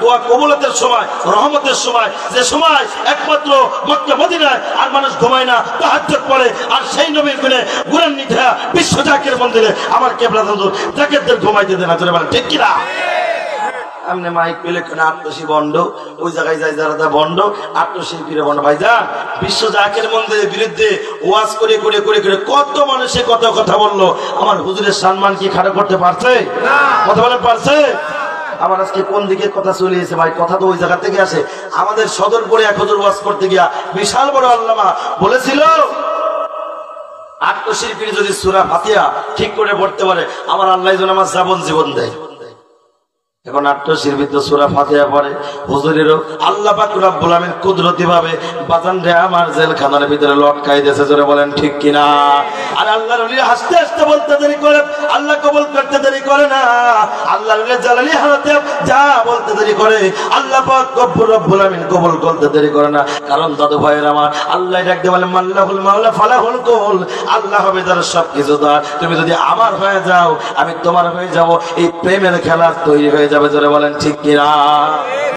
দোয়া কবুলতের সময় রহমতের সময় যে সময় একমাত্র মক্কা মদিনায় আর মানুষ ঘুমায় না তাহাজ্জুদ পড়ে আর সেই নবীর গুণে গুণের নিধা বিশ্ব জাকের মন্দিরে আমার কেবলা দাদু জাকেরদের ঘুমাইতে দেনা চলে বলেন ঠিক কিনা? আমনে মাইক পেলে বন্ড ওই জায়গায় যায় যারা তা বন্ড আত্মশিল্পীরা বন্ড ভাই যান বিশ্ব জাকের মন্দিরের বিরুদ্ধে ওয়াজ করে করে করে করে কত মানুষে কত কথা বলল? আমার হুজুরের সম্মান কি খারাপ করতে পারছে? কথা বলে পারছে? আমার আজকে কোন দিকে কথা চলে এসে ভাই, কথা তো ওই জায়গা থেকে আসে। আমাদের সদরপুরে এক হজুর ওয়াজ করতে গিয়া বিশাল বড় আল্লামা বলেছিল, আত্মশিল্পীর যদি সুরা ফাতিয়া ঠিক করে পড়তে পারে, আমার আল্লাহ যেন আমার যাবন জীবন দেয়। এখন আত্মশিল্পী তো সুরা ফাতিয়া পড়ে, হুজুরেরও আল্লাহ পাক রব্বুল কুদরতি ভাবে বাজান রে আমার জেলখানার ভিতরে লটকাই দিয়েছে, জোরে বলেন ঠিক কিনা? আর আল্লাহ হাসতে হাসতে বলতে দেরি করে, আল্লাহ কবুল করতে দেরি করে না। আল্লাহ জ্বালানি দেরি করে, আল্লাহ আমিন দেরি করে না। কারণ দাদু ভাইয়ের আমার, আল্লাহ আল্লাহ হবে যার সব কিছু তুমি যদি আমার হয়ে যাও, আমি তোমার হয়ে যাব। এই প্রেমের খেলা তৈরি হয়ে যাবে, জোরে বলেন, ঠিক কিনা?